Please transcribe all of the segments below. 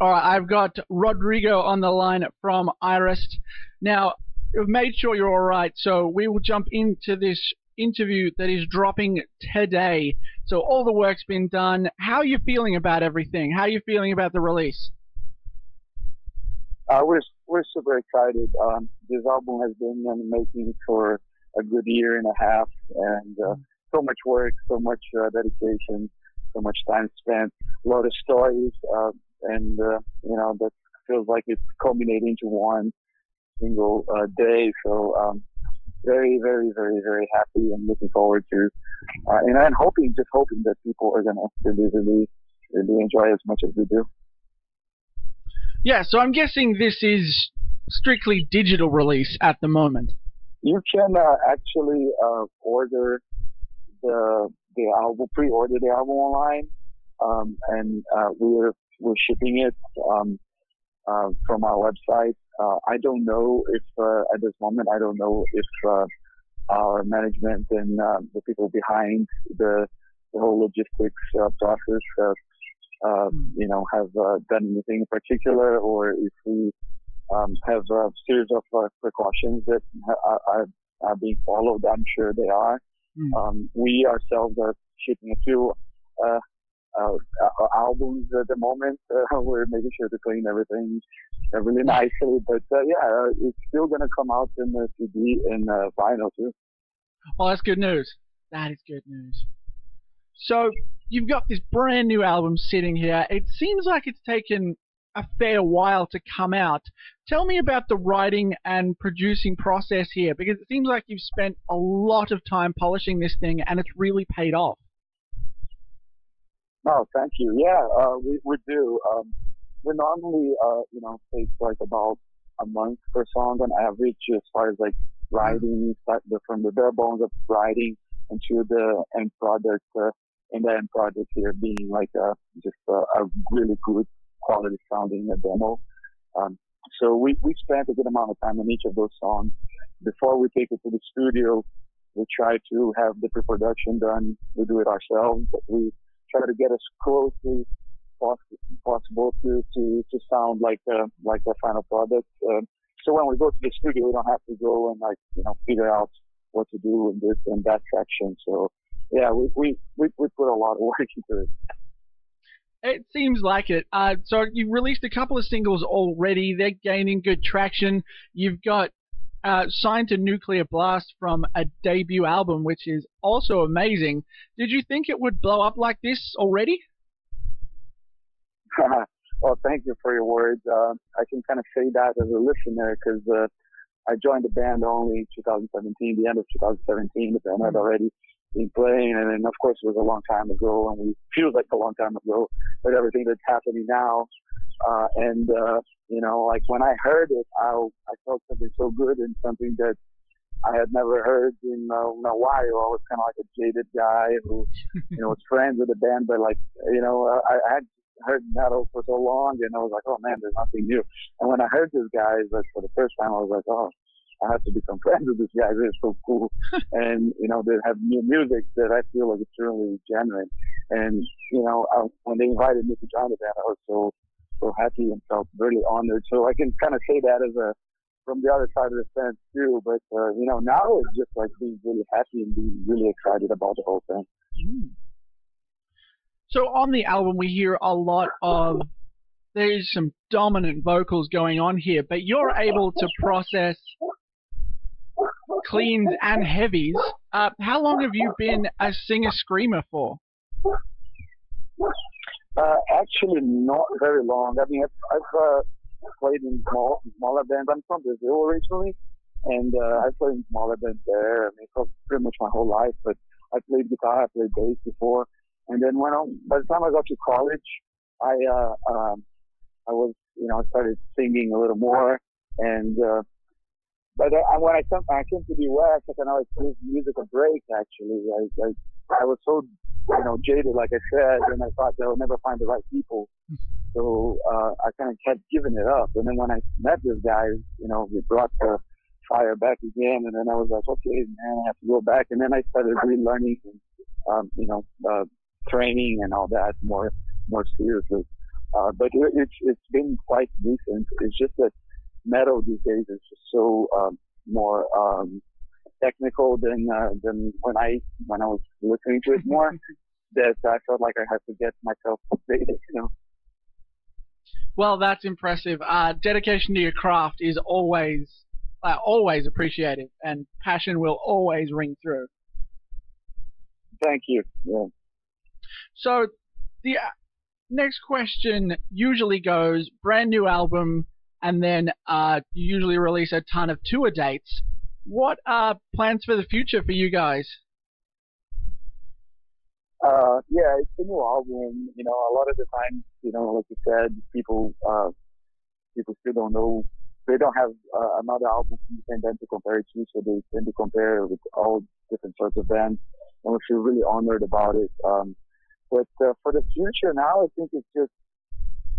All right, I've got Rodrigo on the line from Irist. Now, we've made sure you're all right, so we will jump into this interview that is dropping today. So all the work's been done. How are you feeling about everything? How are you feeling about the release? Uh, we're we're super excited. Um, this album has been in the making for a good year and a half, and uh, so much work, so much uh, dedication, so much time spent, a lot of stories, uh, and uh, you know that feels like it's culminating into one single uh, day. So um, very, very, very, very happy and looking forward to, uh, and I'm hoping, just hoping that people are gonna really, really, really enjoy as much as we do. Yeah, so I'm guessing this is strictly digital release at the moment. You can uh, actually uh, order the the album, pre-order the album online, um, and uh, we're we're shipping it um, uh, from our website. Uh, I don't know if uh, at this moment I don't know if our management and the people behind the the whole logistics process um, you know, have uh, done anything in particular, or if we um, have a series of uh, precautions that are, are, are, being followed. I'm sure they are. Mm. Um, we ourselves are shipping a few uh, uh, uh albums at the moment. Uh, we're making sure to clean everything uh, really nicely, but uh, yeah, it's still going to come out in the CD and vinyl too. Well, that's good news. That is good news. So you've got this brand new album sitting here. It seems like it's taken a fair while to come out. Tell me about the writing and producing process here, because it seems like you've spent a lot of time polishing this thing, and it's really paid off. Oh, thank you. Yeah, uh, we we do. Um, we normally, uh, you know, take like about a month per song on average, as far as like writing, from the bare bones of writing into the end product. Uh, and the end project here being like a, just a, a really good quality sounding demo. Um, so we, we spent a good amount of time on each of those songs. Before we take it to the studio, we try to have the pre-production done. We do it ourselves, but we try to get as closely possible to, to, to sound like a, like a final product. Um, so when we go to the studio, we don't have to go and like, you know, figure out what to do in this and that section. So yeah, we, we, we, we put a lot of work into it. It seems like it. Uh, so you've released a couple of singles already. They're gaining good traction. You've got uh, signed to Nuclear Blast from a debut album, which is also amazing. Did you think it would blow up like this already? well, thank you for your words. Uh, I can kind of say that as a listener because uh, I joined the band only 2017, the end of 2017. The band had mm-hmm. already been playing. And then, of course, it was a long time ago, and we feel like a long time ago with everything that's happening now. Uh, and, uh, you know, like when I heard it, I, I felt something so good and something that I had never heard in, uh, in a while. I was kind of like a jaded guy who, you know, was friends with the band, but like, you know, I, I had heard metal for so long and I was like, oh man, there's nothing new. And when I heard these guys, like for the first time, I was like, oh, I have to become friends with this guy. They're so cool. and, you know, they have new music that I feel like it's really genuine. And, you know, I, when they invited me to join the band, I was so, so happy and felt really honored. So I can kind of say that as a, from the other side of the fence too. But, uh, you know, now it's just like being really happy and being really excited about the whole thing. Mm. So on the album, we hear a lot of there's some dominant vocals going on here, but you're able to process cleans and heavies. Uh, how long have you been a singer screamer for? Uh, actually, not very long. I mean, I've, I've uh, played in small, smaller bands. I'm from Brazil originally, and uh, I played in smaller bands there. I mean, for pretty much my whole life. But I played guitar, I played bass before, and then when I, by the time I got to college, I uh, um, I was you know I started singing a little more, and uh, but uh, when I came, I came to the US, I kind of like music a break. Actually, I, I, I was so you know jaded, like I said, and I thought they'll never find the right people. So uh, I kind of kept giving it up. And then when I met this guy, you know, we brought the fire back again. And then I was like, okay, man, I have to go back. And then I started relearning, and, um, you know, uh, training and all that more more seriously. Uh, but it, it's it's been quite recent. It's just that metal these days is just so um, more um, technical than uh, than when I when I was listening to it more. that I felt like I had to get myself updated. You know. Well, that's impressive. Uh, dedication to your craft is always uh, always appreciated, and passion will always ring through. Thank you. Yeah. So, the uh, next question usually goes brand new album, and then uh, you usually release a ton of tour dates. What are plans for the future for you guys? Uh, yeah, it's a new album. You know, a lot of the times, you know, like you said, people, uh, people still don't know. They don't have uh, another album from the same band to compare it to, so they tend to compare it with all different sorts of bands. And we feel really honored about it. Um, but uh, for the future now, I think it's just,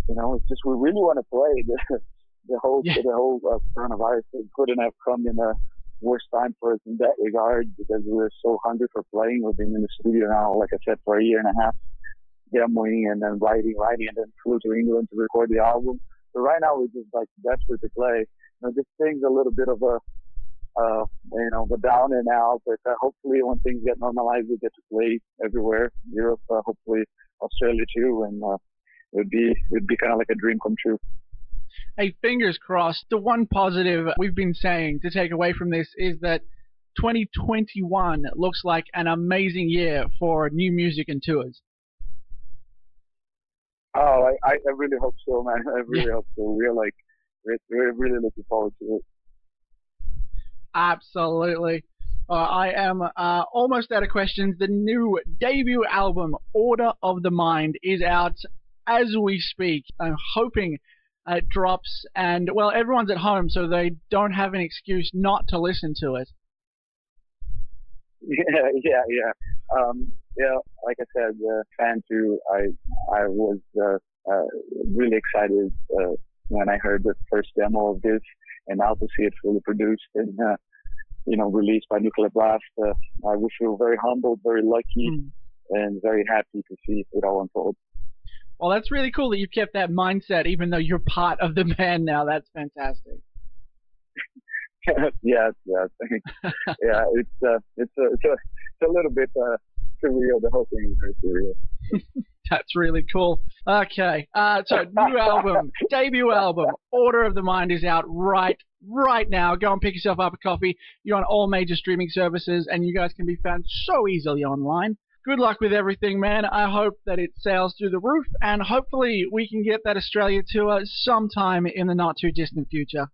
you know, it's just we really want to play. The, the whole yeah. the whole uh, coronavirus couldn't have come in a worst time for us in that regard because we were so hungry for playing. We've been in the studio now, like I said, for a year and a half, demoing and then writing, writing, and then flew to England to record the album. So right now we're just like desperate to play. You know, this thing's a little bit of a, uh, you know, a downer now, but uh, hopefully when things get normalized, we get to play everywhere, Europe, uh, hopefully Australia too, and uh, it would be it would be kind of like a dream come true. Hey, fingers crossed. The one positive we've been saying to take away from this is that 2021 looks like an amazing year for new music and tours. Oh, I, I really hope so, man. I really yeah. hope so. We're like, we're, we're really looking forward to it. Absolutely. Uh, I am uh, almost out of questions. The new debut album, Order of the Mind, is out as we speak. I'm hoping it drops, and well, everyone's at home, so they don't have an excuse not to listen to it. Yeah, yeah, yeah. Um, yeah, like I said, uh, fan too. I I was uh, uh, really excited uh, when I heard the first demo of this, and now to see it fully produced and uh, you know released by Nuclear Blast. Uh, I feel very humbled, very lucky, mm. and very happy to see it all unfold. Well, that's really cool that you've kept that mindset, even though you're part of the band now. That's fantastic. yes, yes, yeah. It's uh, it's a, it's a, it's a little bit uh, surreal. The whole thing is very surreal. That's really cool. Okay, uh, so new album, debut album, Order of the Mind is out right right now. Go and pick yourself up a coffee. You're on all major streaming services, and you guys can be found so easily online good luck with everything, man. I hope that it sails through the roof, and hopefully we can get that Australia tour sometime in the not too distant future.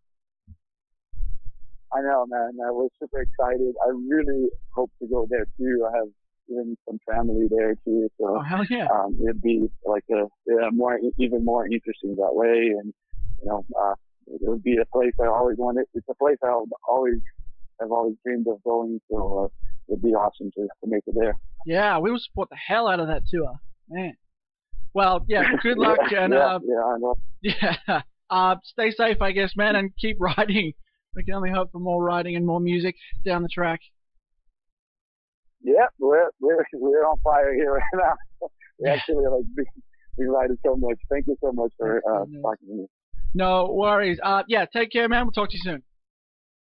I know, man. I was super excited. I really hope to go there too. I have even some family there too, so oh, hell yeah. um, it'd be like a yeah, more even more interesting that way. And you know, uh, it would be a place I always wanted. It's a place I've always have always dreamed of going. So uh, it'd be awesome to, to make it there. Yeah, we will support the hell out of that tour, man. Well, yeah, good luck yeah, and yeah, uh, yeah, I know. Yeah, uh, stay safe, I guess, man, and keep writing. We can only hope for more writing and more music down the track. Yeah, we're we're we're on fire here right now. we actually like we writing so much. Thank you so much for uh, talking to me. No worries. Uh, yeah, take care, man. We'll talk to you soon.